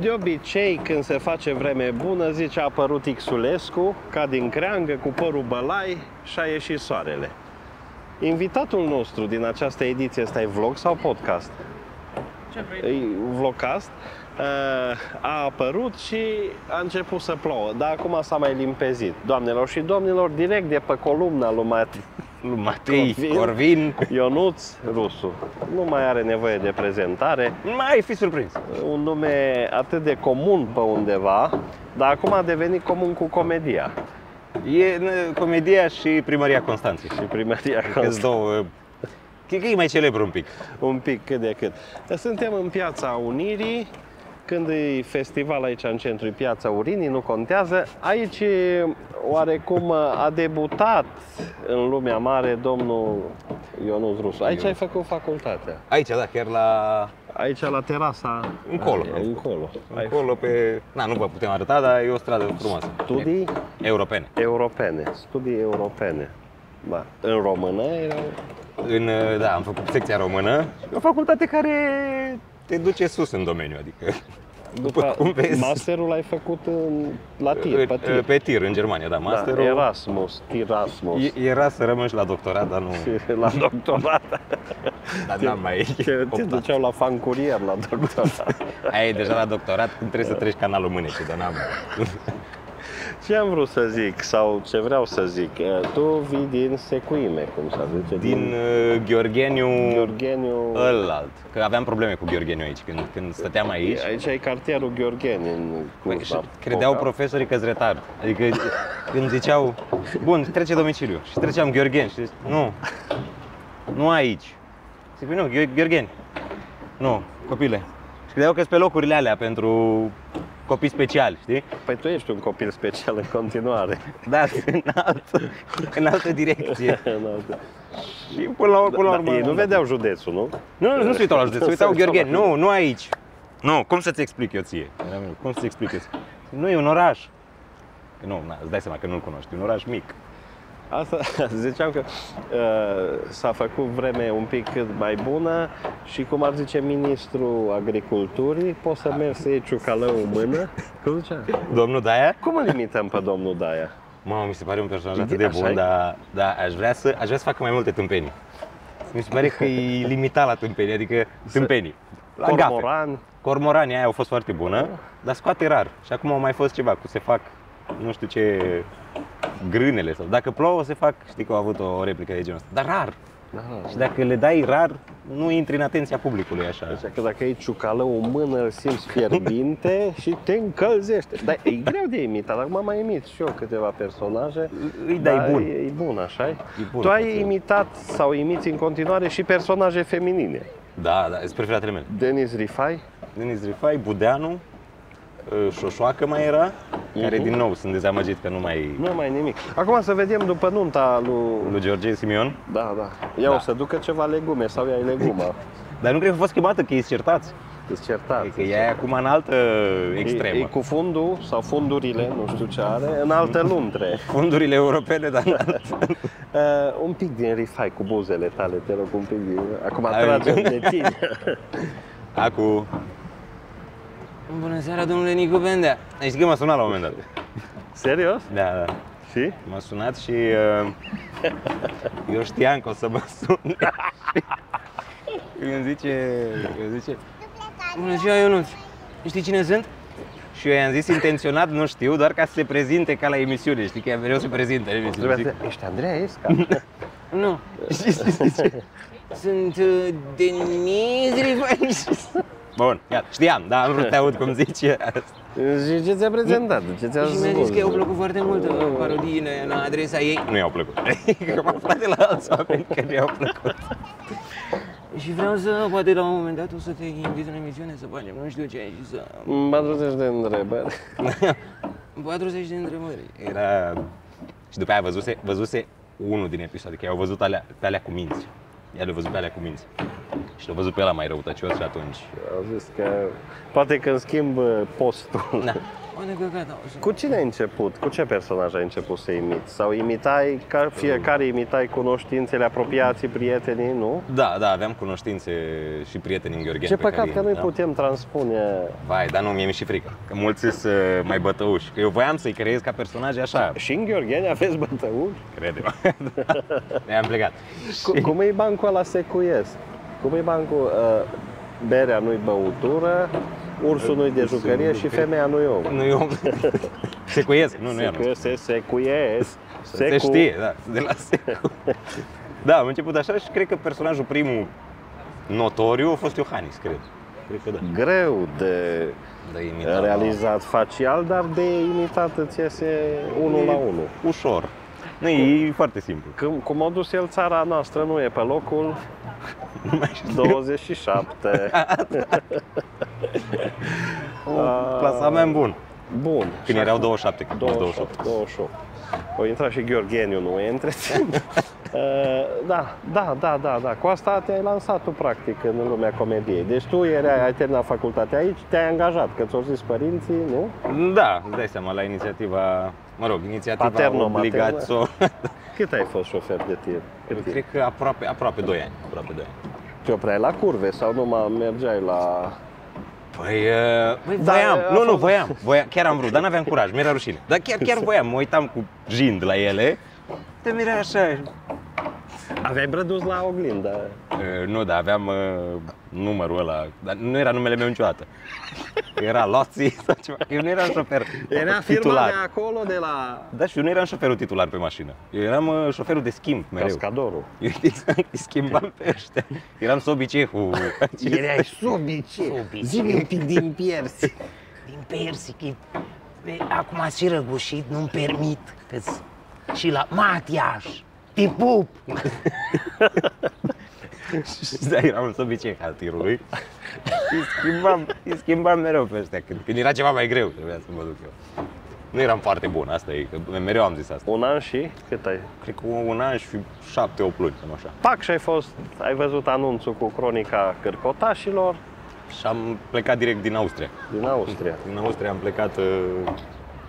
De obicei, când se face vreme bună, zice a apărut Xulescu, ca din creangă, cu părul bălai și a ieșit soarele. Invitatul nostru din această ediție, ăsta e vlog sau podcast? Ce vrei? E vlogcast. uh, A apărut și a început să plouă, dar acum s-a mai limpezit. Doamnelor și domnilor, direct de pe columna lui Mate- Lui Matei Corvin. Corvin. Ionuț Rusu. Nu mai are nevoie de prezentare. Mai fi surprins. Un nume atât de comun pe undeva, dar acum a devenit comun cu comedia. E n- comedia și primăria Constanței. Și primăria Că Constanța. două... Cred că e mai celebru un pic. Un pic cât de cât. Suntem în Piața Unirii, când e festival aici în centru, e Piața Urinii, nu contează. Aici oarecum a debutat în lumea mare domnul Ionuț Rusu. Aici ai făcut facultatea. Aici, da, chiar la... Aici la terasa. Încolo. Încolo. Ai Acolo pe... Na, nu vă putem arăta, dar e o stradă frumoasă. studii Europene. europene. Studii europene. Da. În română erau În, da, am făcut secția română. E o facultate care te duce sus în domeniu, adică... După cum vezi. Masterul l-ai făcut în, la tir, pe tir. Pe tir, în Germania, da. Masterul da, Erasmus, Tirasmus. E- Era să rămâi și la doctorat, dar nu... La doctorat. Dar n-am mai Te, te optat. duceau la fancurier la doctorat. Ai deja la doctorat când trebuie să treci canalul mânecii, dar n-am. Ce am vrut să zic, sau ce vreau să zic, eh, tu vii din Secuime, cum să zice, Din uh, Gheorgheniu Gheorgheniu. ălalt, că aveam probleme cu Gheorgheniu aici, când, când stăteam aici. Aici e cartierul Gheorgheni în Băi, curs. și la credeau Poca. profesorii că retard. Adică când ziceau, bun, trece domiciliu. Și treceam Gheorgheni și zic, nu, nu aici. Zic, "Păi nu, Ghe- Gheorgheni. Nu, copile. Și credeau că sunt pe locurile alea pentru copii speciali, știi? Păi tu ești un copil special în continuare. Da, în, alt, în altă direcție. În altă- Și până la, până la Da, urmă... ei nu vedeau județul, nu? Nu, nu, nu se uitau la județ, se uitau Se uitau Gheorgheni. la- Nu, nu aici. Nu, cum să-ți explic eu ție? Era meu, Cum să-ți explic eu ție? Nu, e un oraș. Nu, na, îți dai seama că nu-l cunoști, e un oraș mic. Asta ziceam că uh, s-a făcut vreme un pic cât mai bună și cum ar zice ministrul agriculturii, poți să mergi să iei ciucalău în mână. Cum zicea? Domnul Daia? Cum îl imităm pe domnul Daia? Mamă, mi se pare un personaj E atât din- de așa-i? bun, dar, dar aș, vrea să, aș vrea să facă mai multe tâmpenii. Mi se pare că e limitat la tâmpenii, adică tâmpenii. La gafe. Cormoran. Cormoranii aia au fost foarte bună, dar scoate rar. Și acum au mai fost ceva cu se fac, nu știu ce, grânele sau dacă plouă se fac, știi că au avut o replică de genul ăsta, dar rar. Da. Și dacă le dai rar, nu intri în atenția publicului așa. Așa că dacă iei ciucalău în mână, îl simți fierbinte și te încălzește. Dar e greu de imitat, acum mai imit și eu câteva personaje. Îi dai dar bun. E, e bun, așa E bun, Tu ai puțin. imitat sau imiți în continuare și personaje feminine. Da, da, sunt preferatele mele. Denis Rifai, Denis Rifai, Budeanu, uh, Șoșoacă mai era, care Mhm. din nou sunt dezamăgit că nu mai... nu mai nimic. Acum să vedem după nunta lui... Lui George Simion. Da, da. Ia Da. o să ducă ceva legume sau ia leguma. Dar nu cred că a fost chemată, că e certați. Îți certați. Adică ea e acum în altă extremă. E, e cu fundul sau fundurile, nu știu ce are, în altă luntre. Fundurile europene, dar în altă. Uh, un pic din rifai cu buzele tale, te rog, un pic din... Acum Ai tragem un- de tine. Acu... Bună seara, domnule Nicu Bendea. Ai știi că m-a sunat la un moment dat. Serios? Da, da. Și? M-a sunat și uh, eu știam că o să mă sune. îmi zice, îmi zice, bună ziua Ionuț, știi cine sunt? Și eu i-am zis intenționat, nu știu, doar ca să se prezinte ca la emisiune, știi că ea mereu se prezintă în emisiune. Trebuia Zic, să... Ești Andreea Esca? nu, și zice, sunt uh, Denis Rifai. Bun, gata, știam, dar am vrut să te aud cum zice asta. Și ce ți-a prezentat? Ce ți-a Și mi-a zis spus? că i-au plăcut foarte mult uh, parodiile la adresa ei Nu i-au plăcut. Că am aflat de la alți oameni că nu i-au plăcut. și vreau să, poate la un moment dat o să te invit în emisiune să facem, nu știu ce, și să... 40 de întrebări. 40 de întrebări. Era... Și după aia văzuse, văzuse unul din episoade, că i-au văzut alea, pe alea cu minți. Ea le-a văzut pe alea cu minți. Și l-a văzut pe ăla mai răutăcios și atunci... Au zis că poate când schimb uh, postul Da. O de căcat, au sunat. Cu cine ai început? Cu ce personaj ai început să imiți? Sau imitai, ca fiecare imitai cunoștințele, apropiații, prietenii, nu? Da, da, aveam cunoștințe și prieteni în Gheorgheni. Ce pe păcat care că îi nu-i imitam. putem transpune Vai, dar nu, mie mi și frică. Că mulți sunt uh, mai bătăuși. Că eu voiam să-i creez ca personaje așa. Și în Gheorgheni aveți bătăuși? Crede Ne-am plecat. Cu, cum e bancul ăla secuiesc? Cum e bancul uh, berea nu-i băutură, ursul nu-i de Ursul jucărie nu-i și jucărie. femeia nu-i om. Nu eu. Secuiesc, nu, nu e Secuiesc, se secuiesc. Se Secu- știe, da, de la secu. Da, am început așa și cred că personajul primul notoriu a fost Iohannis, cred. Cred că da. Greu de De imitat. realizat facial, dar de imitat îți iese unul la unul. Ușor. Nu, e foarte simplu. Cum, cum a dus el țara noastră, nu e pe locul Nu mai știu. 27. Un Clasament bun. Bun. Când Și erau acum- 27, când 28. 28. 28. O intra și Gheorgheniu, nu e între timp. Uh, da, da, da, da, da. Cu asta te-ai lansat tu practic în lumea comediei. Deci tu erai, ai terminat facultatea aici, te-ai angajat, că ți-au zis părinții, nu? Da, îți dai seama, la inițiativa, mă rog, inițiativa Paterno-maternă. obligațio. Cât ai fost șofer de tir? Cât timp? Cred că aproape, aproape 2 ani. Aproape 2 ani. Te opreai la curve sau numai mergeai la... Păi, uh, băi, Da, voiam, a nu, nu, fost- voiam, voiam, chiar am vrut, dar n-aveam curaj, mi-era rușine. Dar chiar, chiar voiam, mă uitam cu jind la ele, te mira așa. Aveai brădus la oglindă. Uh, nu, dar aveam uh, numărul ăla, dar nu era numele meu niciodată. Era Loții sau ceva, eu nu eram șofer Era firma titular. de acolo, de la Da, și eu nu eram șoferul titular pe mașină. Eu eram uh, șoferul de schimb mereu. Cascadorul. Eu exact, îi schimbam pe ăștia. Eram sub obiceiul. Erai sobice. Zi-mi un pic din piersi. din persic. e- Pe, acum și răgușit, nu-mi permit că și la Matiaș, te pup! da, eram sub obicei al tirului. Îi schimbam, îi schimbam mereu pe ăștia. Când, când era ceva mai greu, trebuia să mă duc eu. Nu eram foarte bun, asta e, că mereu am zis asta. Un an și cât ai? Cred că un an și șapte, opt luni, cam așa. Pac și ai fost, ai văzut anunțul cu cronica cărcotașilor Și am plecat direct din Austria. din Austria. Din Austria am plecat... uh,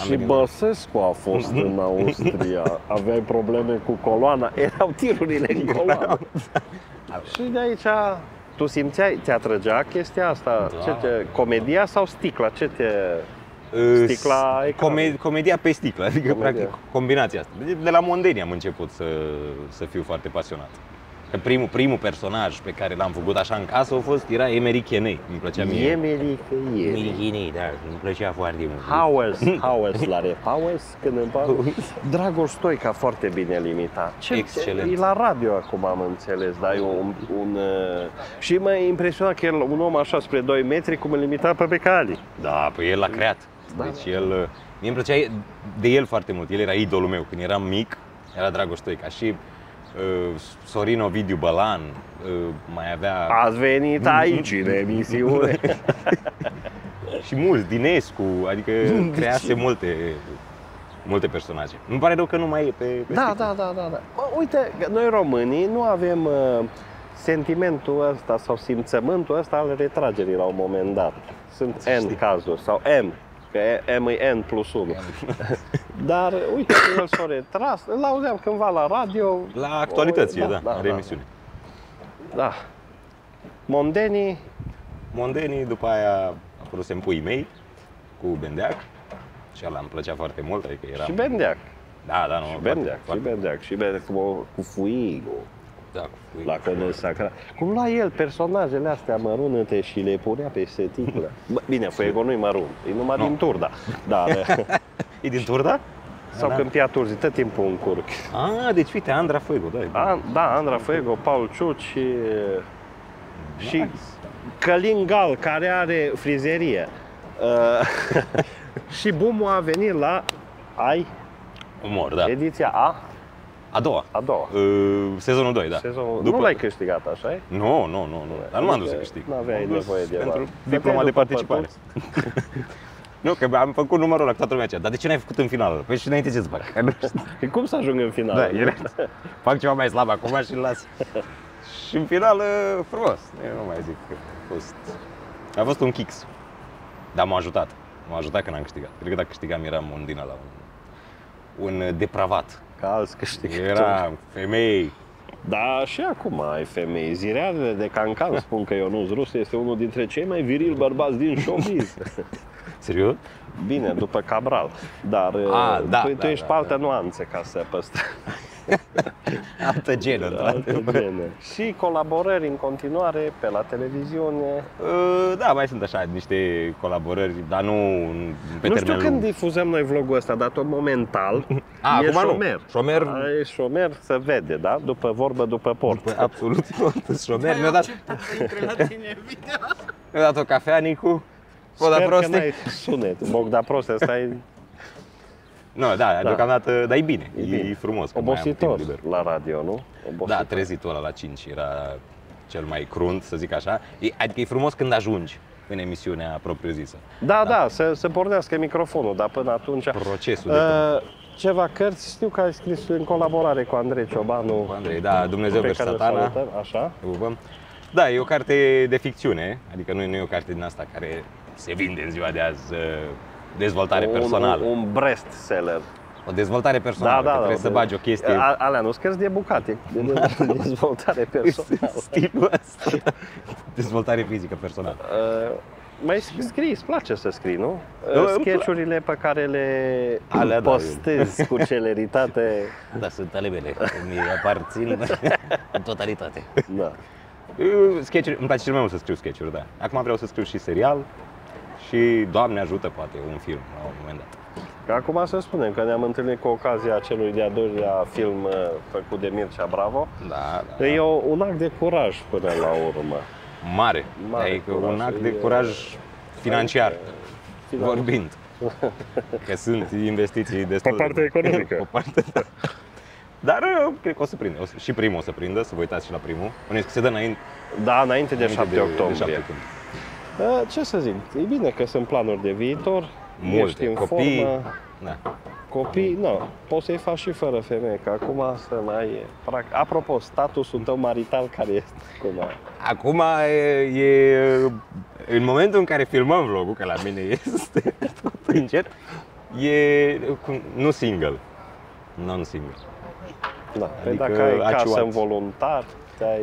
Am Și venit- Băsescu a fost în Austria. Aveai probleme cu coloana, erau tirurile în coloană. Și de aici tu simțeai, te atrăgea chestia asta? Da. Ce te, comedia sau sticla? Ce te... Uh, Sticla ecran. come- comedia pe sticlă, adică Comedia. practic combinația asta. De, de la Mondeni am început să, să fiu foarte pasionat. Că primul, primul personaj pe care l-am făcut așa în casă a fost, era Emery Cheney, îmi plăcea mie. Emily Căieri. Milichinei, da, îmi plăcea foarte mult. Howes, Howes la rep. Howes, când îmi pasă. Dragoș Stoica foarte bine limitat. Ce, Excelent. E la radio acum am înțeles, dar e un, un uh, și mă impresionat că el, un om așa spre 2 metri, cum îl limita pe Becali. Da, păi el l-a creat. Da, Deci el, mie îmi plăcea de el foarte mult. El era idolul meu. Când eram mic, era Dragoș Stoica. Și uh, Sorin Ovidiu Bălan, uh, mai avea Ați venit aici în emisiune. și mulți, Dinescu, adică crease multe, multe personaje. Nu pare rău că nu mai e pe, pe da, sticlă. da, da, da, da. Bă, uite, că noi românii nu avem uh, sentimentul ăsta sau simțământul ăsta al retragerii la un moment dat. Sunt N cazuri sau M, că E- M e N plus 1. Dar uite că el s-a retras, îl auzeam cândva la radio. La actualități, O- da, da, da, emisiune. Da. Mondenii, Mondenii, după aia apărusem puii mei cu Bendeac și ăla îmi plăcea foarte mult, adică era... și Bendeac. Da, da, nu, Și foarte- Bendeac, și foarte- Bendeac, și Bendeac cu, cu Fuigo. Da, cu puii. La consacrat. Cum lua el personajele astea mărunăte și le punea pe seticlă. Bă, Bine, Fuego nu-i mărunt, e numai Nu. din Turda. Dar, E din Turda? sau Da. când pia turzi, tot timpul în curc. Ah, deci uite, Andra Fuego, da. e bun. An, da, Andra Fuego, Paul Ciuci și, și Călin Gal, care are frizerie. Uh, și Bumu a venit la ai Umor, da. ediția A, A doua. a doua. Uh, sezonul 2, da. Sezonul, Nu l-ai câștigat, așa e? Nu, nu, nu, nu. Dar nu m-am dus să câștig. Nu aveai M-am dus nevoie de pentru bani. diploma de Stăteai după participare. nu, că am făcut numărul ăla, toată lumea zicea, dar de ce n-ai făcut în final? Păi și înainte ce-ți fac? Că nu știu. Că Cum să ajung în final? Da, ele fac ceva mai slab acum și îl las. și în final, uh, frumos. Eu nu mai zic că a fost... A fost un kicks. Dar m-a ajutat. M-a ajutat că n-am câștigat. Cred că dacă câștigam eram un din ăla, un, un depravat. Ca alți câștigători. Era femei. Da, și acum ai femei. Zirealele de cancan spun că Ionuț Rus este unul dintre cei mai virili bărbați din showbiz. Serios? Bine, după Cabral. Dar A, da, tu, da, tu ești da, pe alte da. nuanțe ca să păstrezi Altă genă, alte într-adevăr. gene. Și colaborări în continuare pe la televiziune. Uh, Da, mai sunt așa niște colaborări, dar nu în- pe nu știu termen când lung. difuzăm noi vlogul ăsta, dar tot momental A, e acum nu. șomer. Șomer- A, E șomer, se vede, da? După vorbă, după port. Păi, absolut tot șomer. Mi-a dat, mi-a dat o cafea, Nicu. Poda Sper că proste. n-ai sunet. Bogda proste, stai Nu, da, deocamdată, dar e bine. E E, bine. frumos. că mai am obositor timp liber. la radio, nu? Obositor. Da, trezitul ăla la 5 era cel mai crunt, să zic așa. E, adică e frumos când ajungi în emisiunea propriu-zisă. Da, da, să, să pornească microfonul, dar până atunci... Procesul de Uh, ceva cărți, știu că ai scris în colaborare cu Andrei Ciobanu. Cu Andrei, da, Dumnezeu pe versus care îl satana. salutăm, Așa. Te pupăm. Da, e o carte de ficțiune, adică nu, nu e o carte din asta care se vinde în ziua de azi uh, dezvoltare personală. Un, un breast seller. O dezvoltare personală, Da, da, că da. trebuie să bagi o chestie A, alea nu scărți de bucate, de, de, de dezvoltare personală. stilul ăsta. Dezvoltare fizică personală. Uh, mai scrii, îți place să scrii, nu? Da, Uh, îmi pla- sketchurile pe care le Alea, da, postezi cu celeritate. Da, sunt ale mele, mi aparțin în totalitate. Da. Sketch îmi place cel mai mult să scriu sketch da. Acum vreau să scriu și serial și, Doamne ajută, poate un film la un moment dat. Că Acum să spunem că ne-am întâlnit cu ocazia celui de-a doilea film uh, făcut de Mircea Bravo. Da, da. E o, un act de curaj până la urmă. Mare. Mare adică curaj. un act de E- curaj financiar, Finan- vorbind. Că sunt investiții destul Pe partea de... economică. Pe partea, da. Dar uh, cred că o să prindă. O să, și primul o să prindă, să vă uitați și la primul. Bănuiesc că se dă înainte, Da, înainte de 7 de, octombrie. De 7 octombrie. Uh, Ce să zic, e bine că sunt planuri de viitor. Ești Multe. în Copii. formă. Da. Copii, nu, poți să-i faci și fără femeie, că acum să mai... prac- Apropo, statusul tău marital care este? Cum a... Acum e, e, în momentul în care filmăm vlogul, că la mine este tot în cer, e cum- nu single, non-single. Da, adică Adică dacă ai casă aciuat. în voluntar, ai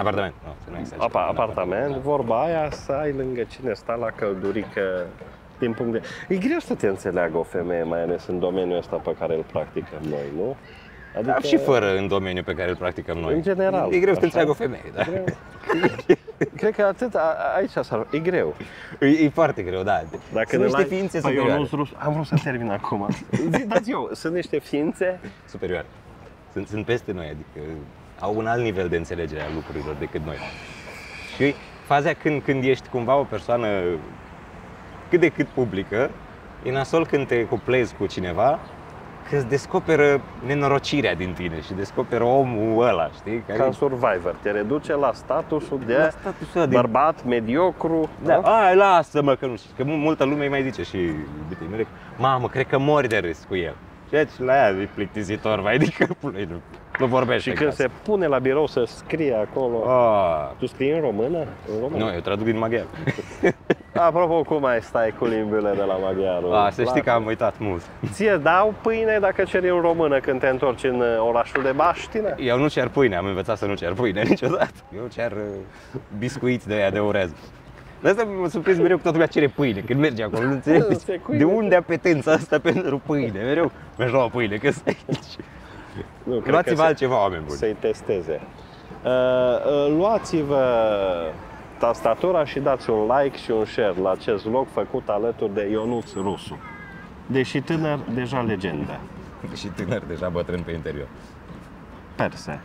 Apartament, nu, să nu exagerăm. apa, apartament, vorba aia, să ai lângă cine sta la căldurică din punct de... E greu să te înțeleagă o femeie, mai ales în domeniul ăsta pe care îl practicăm noi, nu? Adică... Și fără în domeniul pe care îl practicăm noi. În general, E greu să te așa. înțeleagă o femeie, da? Greu. Cred că atât a- aici s-ar... E greu. E, e foarte greu, da. Dacă Sunt ne niște lași- ființe Păi, superioare. Ionuț Rus, am vrut să termin acum. Zi, dați eu, sunt niște ființe superioare. Sunt, sunt peste noi, adică au un alt nivel de înțelegere a lucrurilor decât noi. Și faza când, când ești cumva o persoană cât de cât publică, e nasol când te cuplezi cu cineva că îți descoperă nenorocirea din tine și descoperă omul ăla, știi? Care ca în Survivor. Te reduce la statusul de La statusul ăla de- bărbat mediocru. Da, da? ai, lasă-mă că nu știu, că mu- multă lume îi mai zice și iubitei mele, mamă, cred că mori de râs cu el. Ceea ce la ea e plictisitor, vai de capul lui, nu, nu vorbește Și când se pune la birou să scrie acolo... Oh, Tu scrii în română? În română? nu, eu traduc din maghiar. Apropo, cum mai stai cu limbile de la maghiarul? A, să știi că am uitat mult. Ție dau pâine dacă ceri în română când te întorci în uh, orașul de Baștină? Eu nu cer pâine, am învățat să nu cer pâine niciodată. Eu cer uh, biscuiți de aia de orez. De asta mă surprins mereu că toată lumea cere pâine când merge acolo, nu înțelegi? Se cuine. De unde apetența asta pentru pâine? Mereu mergi la o pâine, că stai aici. Nu, cred că Luați-vă se- altceva, oameni buni. să-i testeze. Uh, uh, luați-vă tastatura și dați un like și un share la acest vlog făcut alături de Ionuț Rusu. Deși tânăr, deja legendă. Și tânăr, deja bătrân pe interior. Perse.